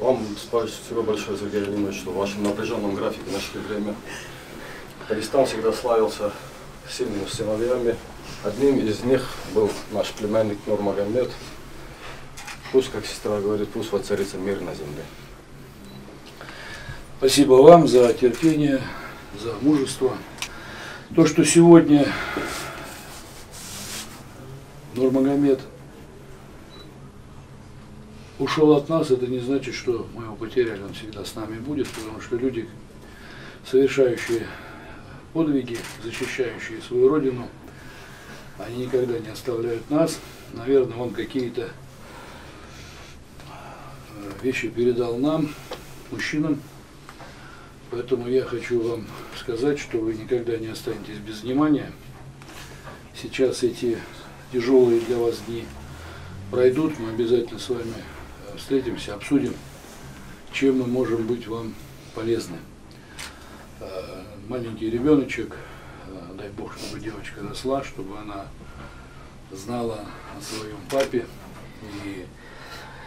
Вам спасибо большое, Сергей Леонидович, в вашем напряженном графике нашли время. Дагестан всегда славился сильными сыновьями. Одним из них был наш племянник Нурмагомед. Пусть, как сестра говорит, пусть воцарится мир на земле. Спасибо вам за терпение, за мужество. То, что сегодня Нурмагомед ушел от нас, это не значит, что мы его потеряли, он всегда с нами будет, потому что люди, совершающие подвиги, защищающие свою родину, они никогда не оставляют нас. Наверное, он какие-то э, вещи передал нам, мужчинам. Поэтому я хочу вам сказать, что вы никогда не останетесь без внимания. Сейчас эти тяжелые для вас дни пройдут, мы обязательно с вами встретимся, обсудим, чем мы можем быть вам полезны. Э, маленький ребеночек, э, дай бог, чтобы девочка росла, чтобы она знала о своем папе, и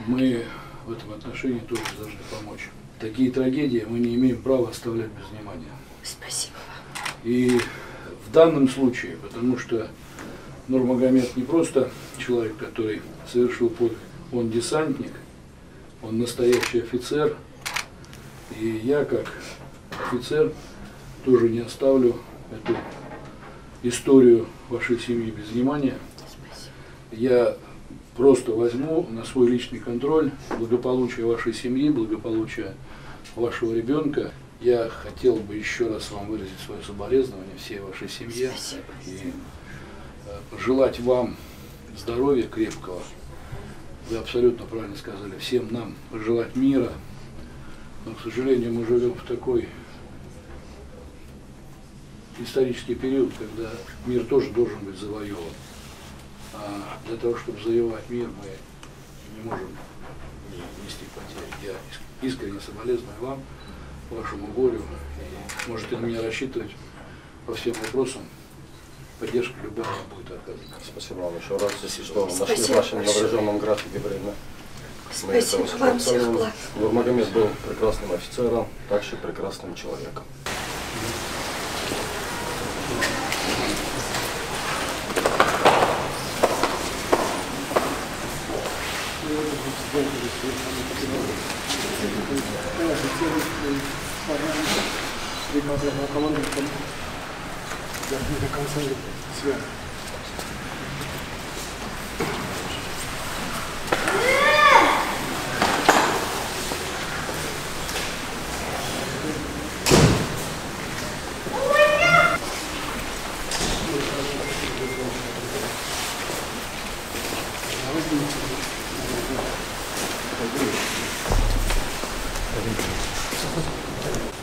мы в этом отношении тоже должны помочь. Такие трагедии мы не имеем права оставлять без внимания. Спасибо вам. И в данном случае, потому что Нурмагомед не просто человек, который совершил подвиг, он десантник, он настоящий офицер, и я как офицер тоже не оставлю эту историю вашей семьи без внимания. Я просто возьму на свой личный контроль благополучие вашей семьи, благополучие вашего ребенка. Я хотел бы еще раз вам выразить свое соболезнование всей вашей семье Спасибо. и э, пожелать вам здоровья крепкого. Вы абсолютно правильно сказали, всем нам пожелать мира. Но, к сожалению, мы живем в такой исторический период, когда мир тоже должен быть завоеван. А для того, чтобы завоевать мир, мы не можем не нести потери. Я иск- искренне соболезную вам, вашему горю. Можете на меня рассчитывать по всем вопросам. Поддержка любая будет оказана. Спасибо вам еще раз, что нашли в Спасибо вашем напряженном графике время. Мы Спасибо этого вам, всех благ. Нурмагомед был прекрасным офицером, также прекрасным человеком. приказывал командиром до конца связи.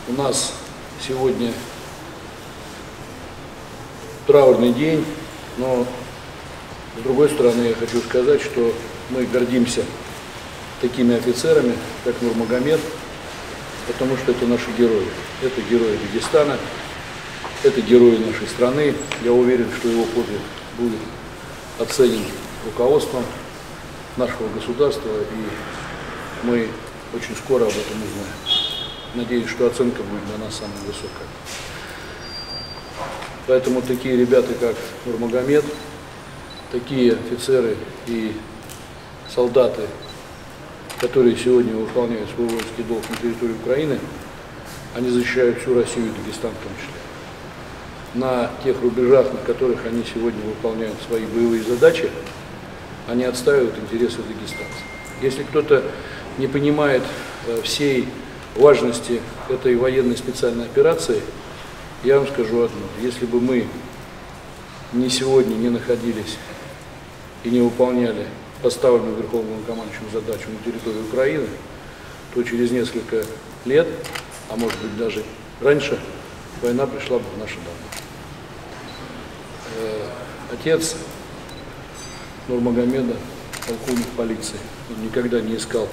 У нас сегодня траурный день, но с другой стороны я хочу сказать, что мы гордимся такими офицерами, как Нурмагомед, потому что это наши герои. Это герои Дагестана, это герои нашей страны. Я уверен, что его подвиг будет оценен руководством нашего государства, и мы очень скоро об этом узнаем. Надеюсь, что оценка будет для нас самая высокая. Поэтому такие ребята, как Нурмагомед, такие офицеры и солдаты, которые сегодня выполняют свой воинский долг на территории Украины, они защищают всю Россию и Дагестан в том числе. На тех рубежах, на которых они сегодня выполняют свои боевые задачи, они отстаивают интересы дагестанцев. Если кто-то не понимает э, всей важности этой военной специальной операции, я вам скажу одно. Если бы мы не сегодня не находились и не выполняли поставленную Верховным командующим задачу на территории Украины, то через несколько лет, а может быть даже раньше, война пришла бы в наши дома. Э, Отец Нурмагомеда, полковник полиции, он никогда не искал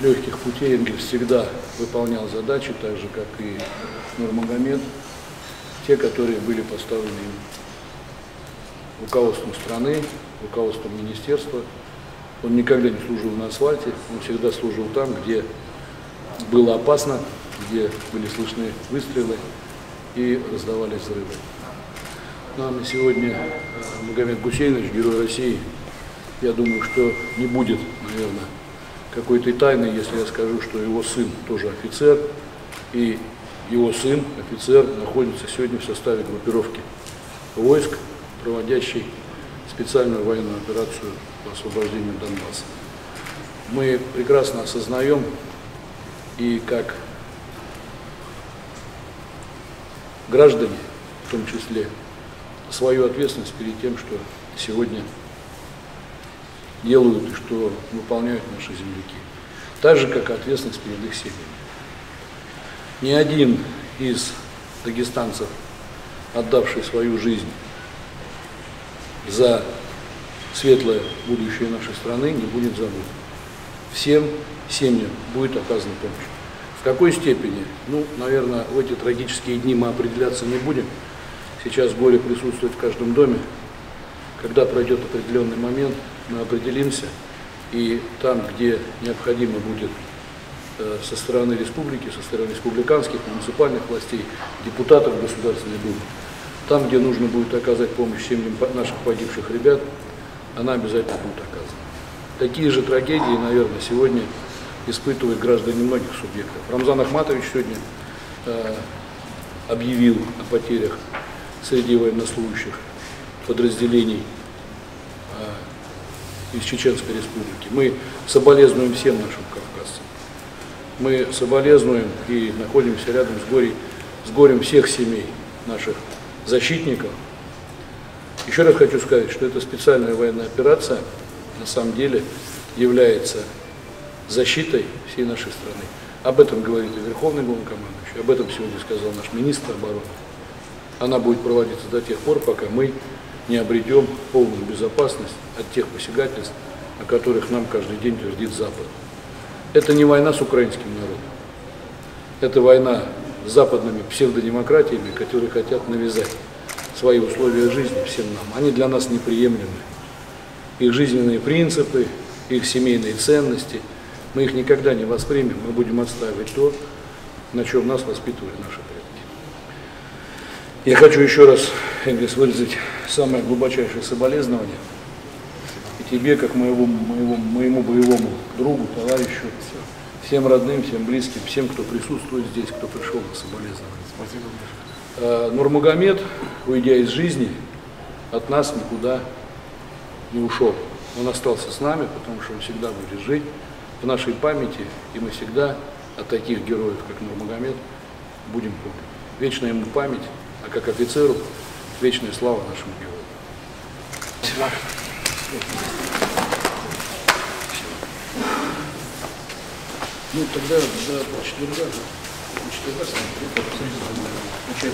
легких путей, Энгельс всегда выполнял задачи, так же, как и Нурмагомед, те, которые были поставлены руководством страны, руководством министерства Он никогда не служил на асфальте, он всегда служил там, где было опасно, где были слышны выстрелы и раздавались взрывы. Ну, а на сегодня э, Магомед Гусейнович, Герой России, я думаю, что не будет, наверное, какой-то тайны, если я скажу, что его сын тоже офицер, и его сын, офицер, находится сегодня в составе группировки войск, проводящей специальную военную операцию по освобождению Донбасса. Мы прекрасно осознаем и как граждане, в том числе, свою ответственность перед тем, что сегодня делают и что выполняют наши земляки. Так же, как и ответственность перед их семьями. Ни один из дагестанцев, отдавший свою жизнь за светлое будущее нашей страны, не будет забыт. Всем семьям будет оказана помощь. В какой степени? Ну, наверное, в эти трагические дни мы определяться не будем. Сейчас горе присутствует в каждом доме. Когда пройдет определенный момент, мы определимся, и там, где необходимо будет э, со стороны республики, со стороны республиканских, муниципальных властей, депутатов Государственной Думы, там, где нужно будет оказать помощь семьям наших погибших ребят, она обязательно будет оказана. Такие же трагедии, наверное, сегодня испытывают граждане многих субъектов. Рамзан Ахматович сегодня э, объявил о потерях среди военнослужащих подразделений из Чеченской Республики. Мы соболезнуем всем нашим кавказцам. Мы соболезнуем и находимся рядом с, горей, с горем всех семей наших защитников. Еще раз хочу сказать, что эта специальная военная операция на самом деле является защитой всей нашей страны. Об этом говорит и Верховный Главнокомандующий, об этом сегодня сказал наш министр обороны. Она будет проводиться до тех пор, пока мы не обретем полную безопасность от тех посягательств, о которых нам каждый день твердит Запад. Это не война с украинским народом. Это война с западными псевдодемократиями, которые хотят навязать свои условия жизни всем нам. Они для нас неприемлемы. Их жизненные принципы, их семейные ценности, мы их никогда не воспримем, мы будем отстаивать то, на чем нас воспитывали наши предки. Я хочу еще раз, Энгельс, выразить самое глубочайшее соболезнование и тебе, как моему, моему, моему боевому другу, товарищу, всем родным, всем близким, всем, кто присутствует здесь, кто пришел на соболезнование. Спасибо большое. Э, Нурмагомед, уйдя из жизни, от нас никуда не ушел. Он остался с нами, потому что он всегда будет жить в нашей памяти, и мы всегда от таких героев, как Нурмагомед, будем помнить. Вечная ему память, а как офицеру вечная слава нашему герою. Ну, тогда до четверга, четверга, начать.